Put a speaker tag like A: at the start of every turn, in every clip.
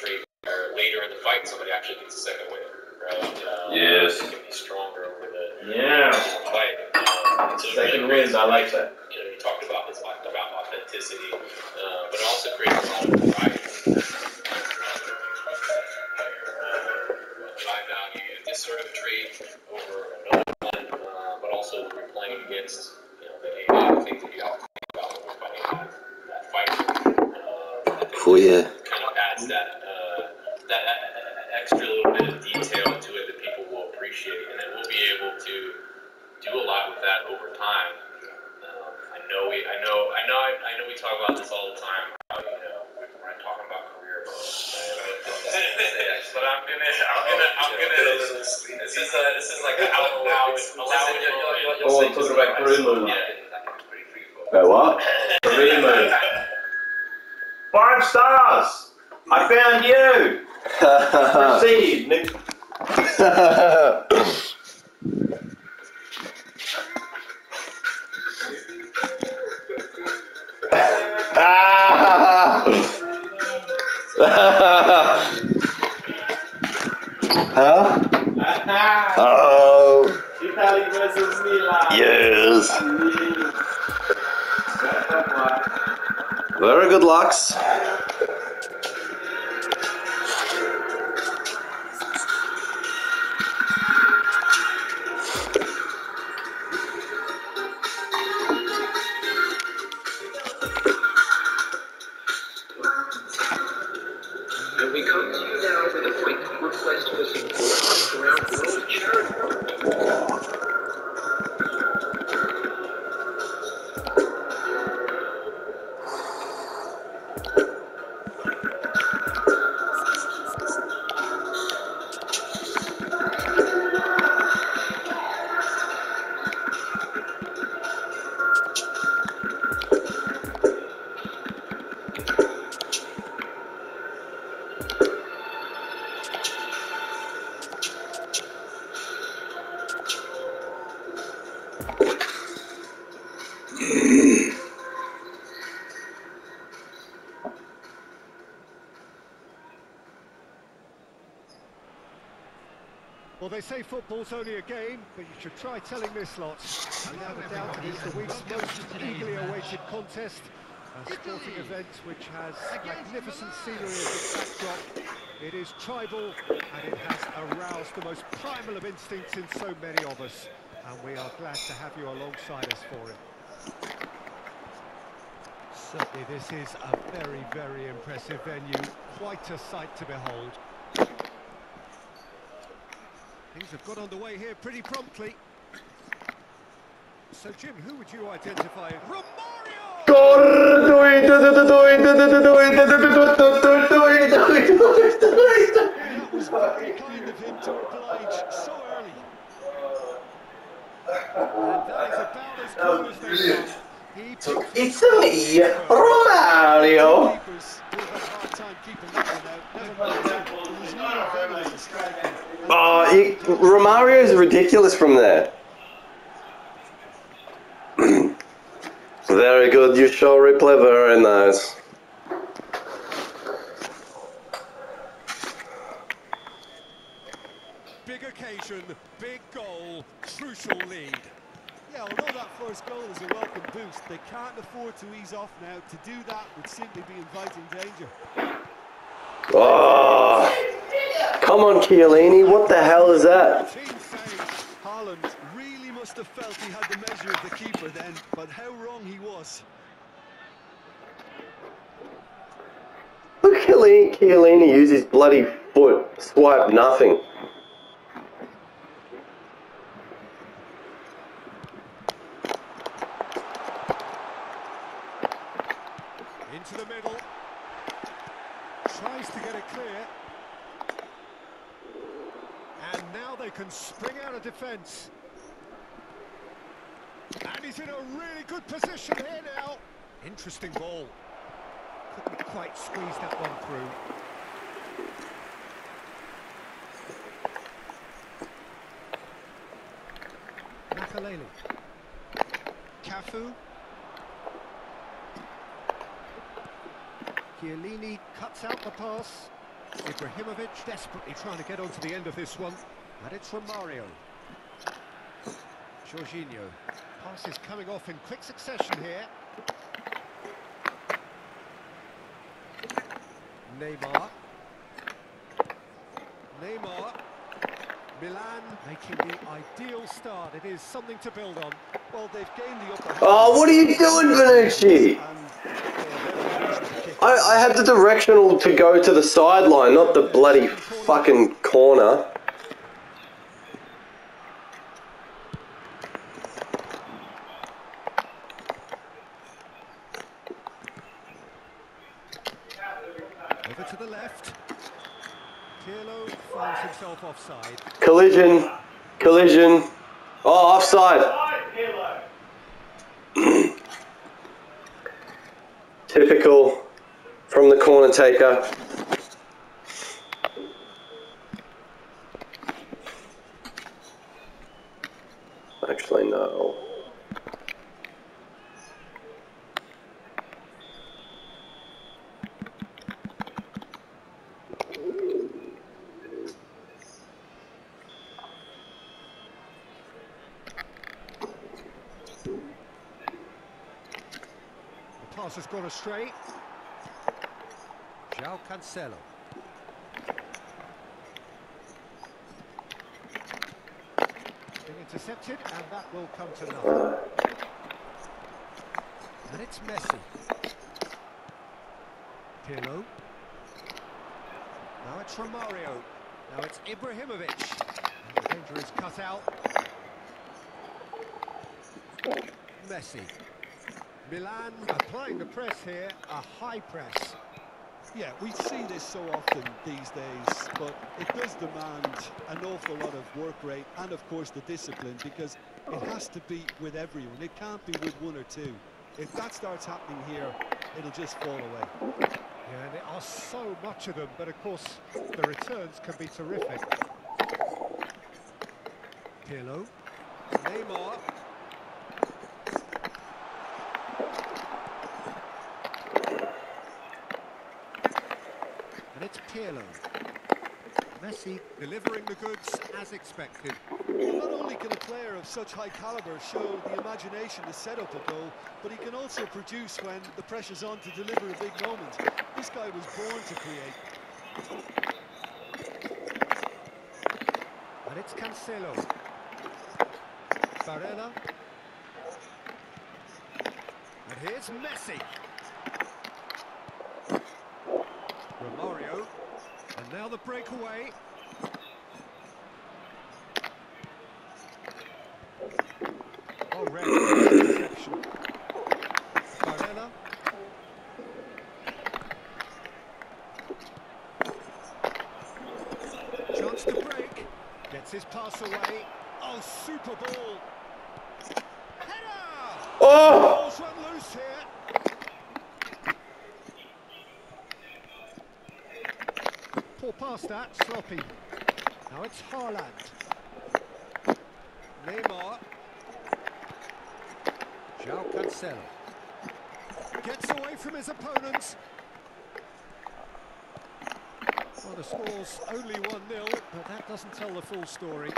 A: trait where later in the fight somebody actually gets a second win, right? Um,
B: Yes.
A: It can be stronger over the
C: Yeah.
A: fight. Um, so it really
C: Second
A: creates
C: wins, I like that.
A: you know, you talked about this about authenticity, uh, but it also creates a lot of variety. Uh, I value this sort of trade over another one, uh, but also when you're playing against, you know, the AI things that you have to think about when you're fighting that, that fight. Uh,
B: Oh yeah.
A: kind of adds that that do a lot with that over time. Um, I know we, I know, I know, I, I know we talk about this all the time. How, you know, we're not talking about career mode, but I'm gonna, I'm gonna, I'm gonna. This is a, this is like a allow, allow it.
C: Oh, I'm talking about career mode.
A: Yeah.
B: Wait, what?
C: Career mode. Five stars! I found you! Proceed,
B: yes. Very good lucks.
D: They say football's only a game, but you should try telling this lot. Without a doubt, it is the week's most eagerly awaited contest. A sporting event which has magnificent scenery as its backdrop. It is tribal, and it has aroused the most primal of instincts in so many of us. And we are glad to have you alongside us for it. Certainly, this is a very, very impressive venue. Quite a sight to behold. Things have got underway here pretty promptly. So, Jim, who would you identify as Romario? That was very kind of him to oblige so early. And that is about as good as they come. He picked
B: It's me, Romario.
D: keepers who have had a hard time keeping that one out. Never mind that. It was really venomous striking.
B: Oh, Romario is ridiculous from there. very good. You show replay. Very nice.
D: Big occasion, big goal, crucial lead.
E: Yeah, although that first goal is a welcome boost, they can't afford to ease off now. To do that would simply be inviting danger.
B: Oh, come on, Chiellini. What the hell is that?
D: Saves.
E: Really must have felt he had the measure of the keeper then, but how wrong he was.
B: Look, Chiellini, Chiellini use his bloody foot. Swipe nothing.
D: Into the middle. Tries to get it clear. And now they can spring out of defence. And he's in a really good position here now. Interesting ball. Couldn't quite squeeze that one through. Makelele. Cafu. Chiellini cuts out the pass. Ibrahimovic desperately trying to get onto the end of this one. And it's Romario. Jorginho. Passes coming off in quick succession here. Neymar. Neymar. Milan making the ideal start. It is something to build on.
E: Well, they've gained the upper.
B: Oh, what are you doing, Bonucci?
E: And they're very easy to kick.
B: I, I had the directional to go to the sideline, not the bloody fucking corner.
D: Over to the left. Pirlo finds himself offside.
B: Collision. Collision. Oh, offside. Typical from the corner taker. Actually, no.
D: The pass has gone astray. João Cancelo. Been intercepted, and that will come to nothing. And it's Messi. Pirlo. Now it's Romario. Now it's Ibrahimovic. And the danger is cut out. Messi. Milan applying the press here, a high press.
E: Yeah, we see this so often these days, but it does demand an awful lot of work rate and, of course, the discipline because it has to be with everyone. It can't be with one or two. If that starts happening here, it'll just fall away.
D: Yeah, and there are so much of them, but of course the returns can be terrific. Pirlo, Neymar. And it's Pirlo. Messi delivering the goods as expected.
E: Not only can a player of such high caliber show the imagination to set up a goal, but he can also produce when the pressure's on to deliver a big moment. This guy was born to create.
D: And it's Cancelo. Barella. And here's Messi. Romario. And now the breakaway. Oh, red. Interception. Barella. Chance to break. Gets his pass away. Oh, super ball. Header!
B: Oh!
D: Ball's run loose here. Pass that, sloppy. Now it's Haaland. Neymar. João Cancelo. Gets away from his opponents. Well, the score's only 1-0, but that doesn't tell the full story.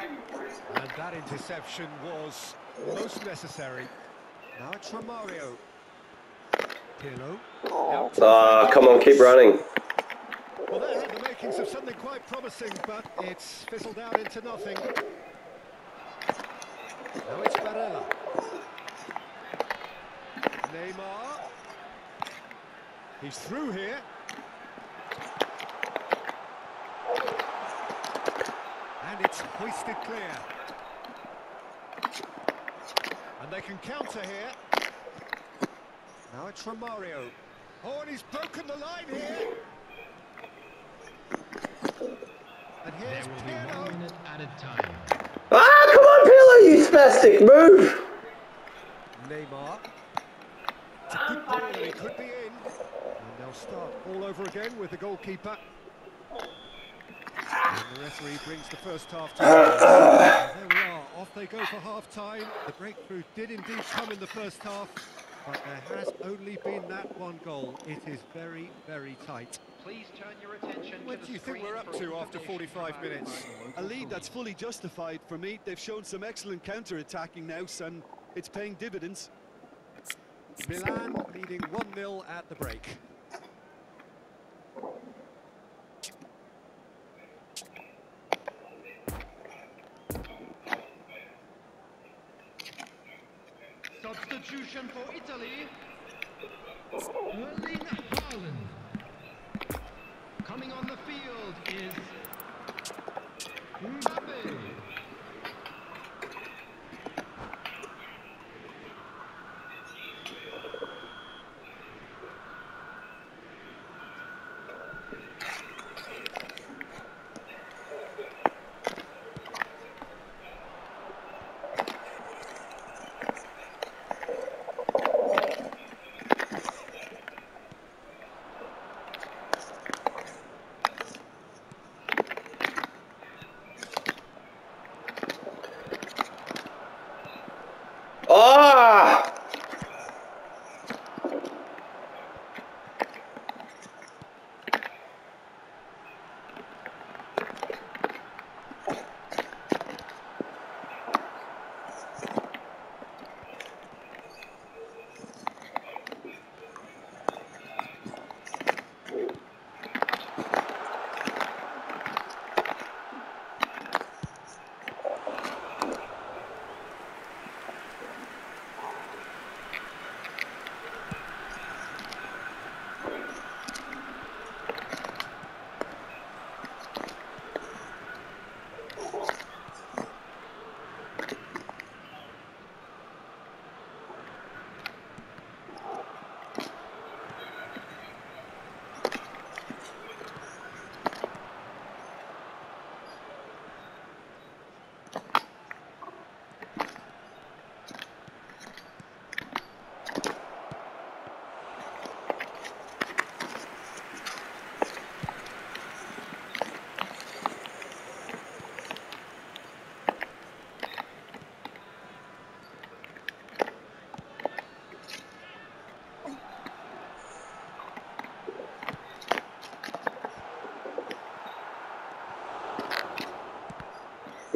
D: And that interception was most necessary. Now it's Romario. Pirlo. To
B: Ah, come on, keep running.
D: Well, had the makings of something quite promising, but it's fizzled out into nothing. Now it's Barella. Neymar. He's through here. And it's hoisted clear. And they can counter here. Now it's Romario. Oh, and he's broken the line here. And here's
F: There will be one minute at a time.
B: Ah, come on, Pillow, you spastic, move!
D: Neymar. It's a good ball it could be in. And they'll start all over again with the goalkeeper. And the referee brings the first half to. There we are, off they go for half time. The breakthrough did indeed come in the first half, but there has only been that one goal. It is very, very tight.
F: Please turn your attention
D: What
F: to
D: do you think we're up to after 45 minutes?
E: A lead that's fully justified for me. They've shown some excellent counter-attacking now, and it's paying dividends.
D: Milan leading 1-0 at the break.
F: Substitution for Italy. Erling Haaland. Coming on the field is Mbappe.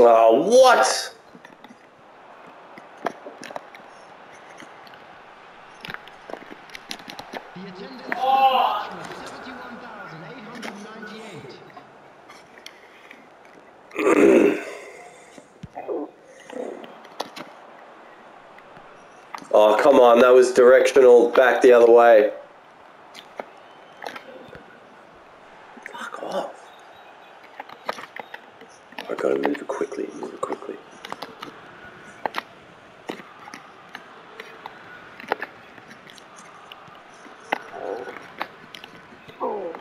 B: Oh, what?
F: The attendance for the match was 71,898.
B: Oh, come on, that was directional back the other way. Fuck off. I gotta move it quickly, move it quickly. Oh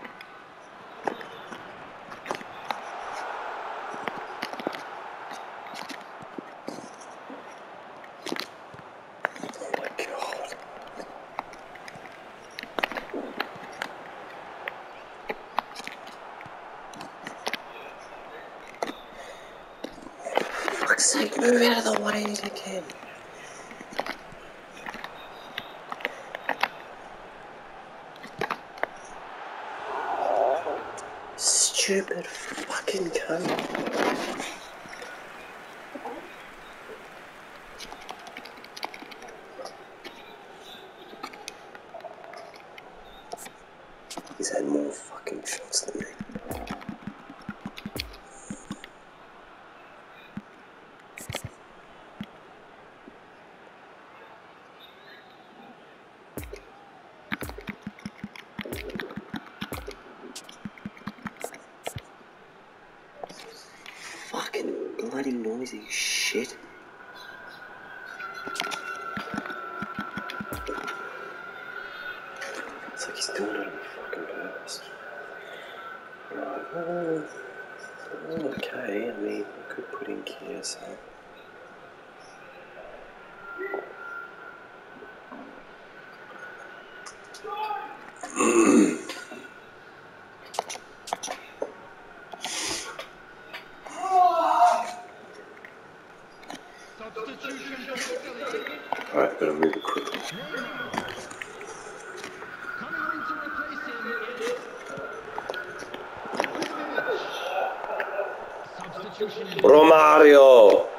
B: my god. Fuck's sake, move out of the way again. Stupid fucking cunt. He's had more fucking shots than me. Fucking bloody noisy shit. It's like he's doing it on fucking purpose. Right, well, okay, I mean, I could put in
F: Chiesa.
C: Romario.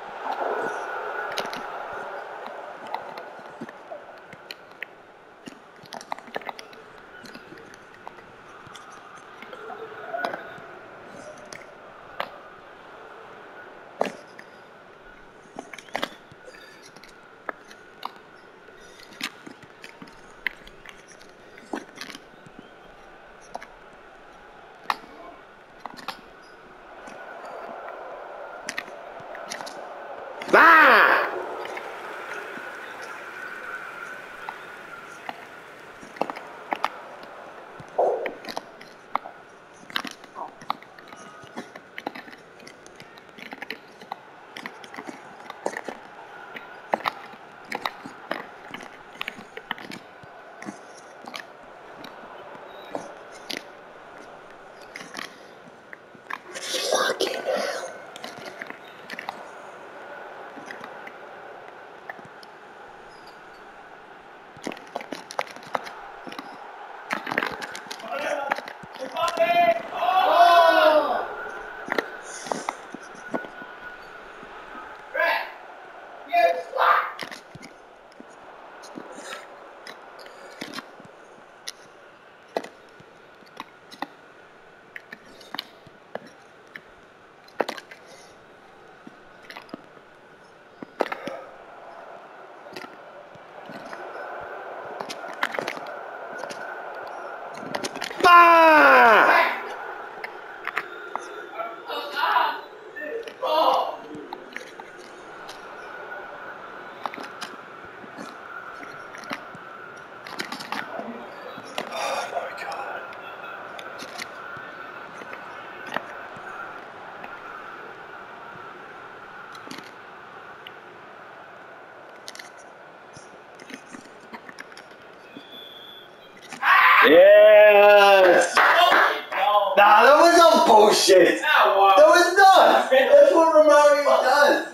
C: Yes! Nah, that was not bullshit. That was not. That's what Romario does.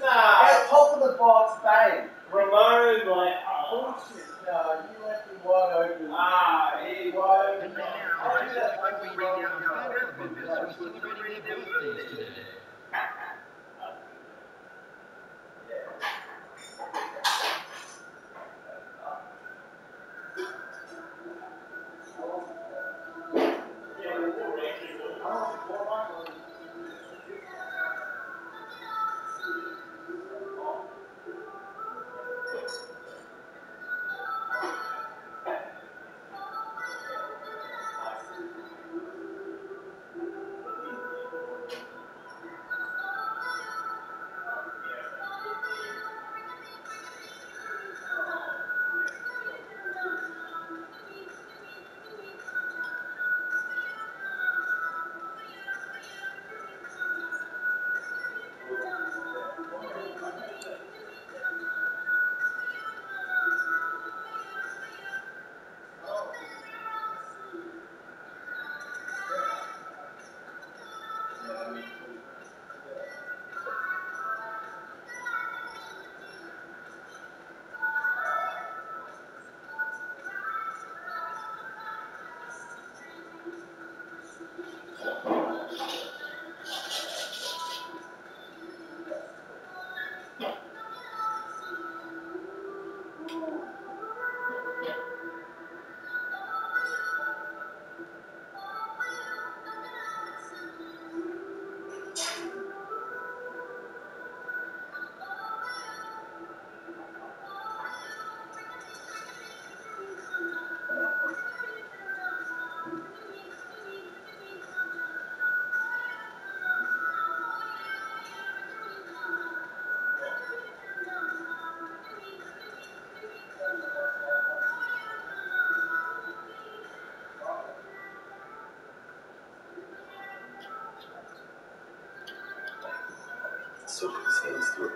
C: Through.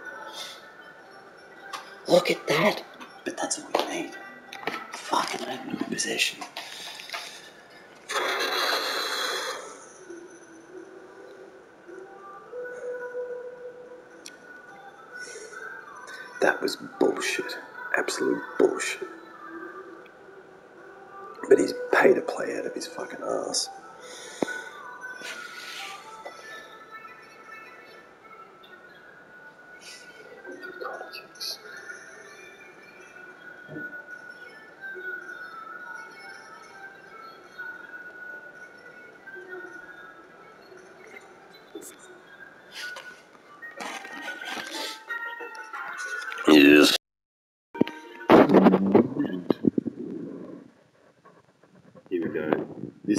C: Look at that. But that's all we need. Fucking no possession. That was bullshit. Absolute bullshit. But he's paid to play out of his fucking ass.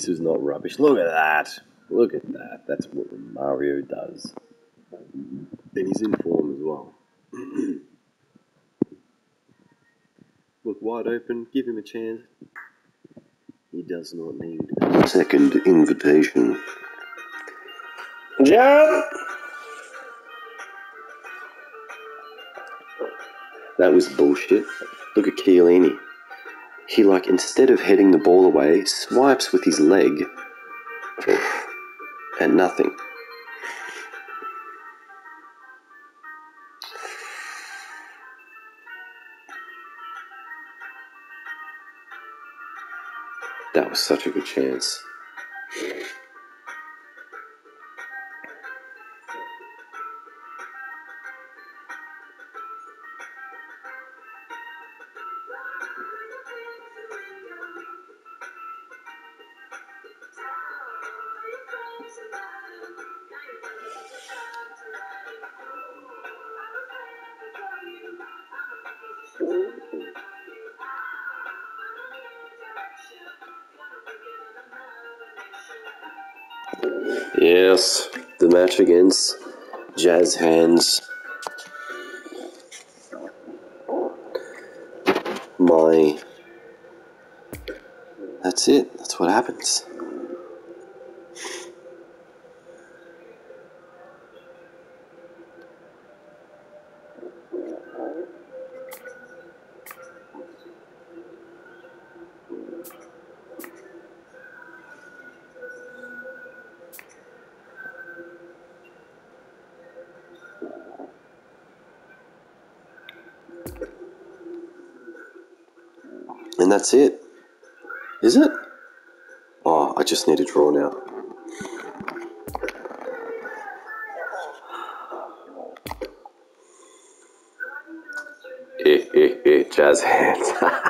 B: Is not rubbish. Look at that. Look at that. That's what Mario does. And he's in form as well. Look wide open. Give him a chance. He does not need a second invitation. John! That was bullshit. Look at Chiellini. He, like, instead of heading the ball away, swipes with his leg. And nothing. That was such a good chance. Yes, the match against Jazz Hands. My. That's it. That's what happens. And that's it. Is it? Oh, I just need a draw now. Eh, eh, eh, jazz hands.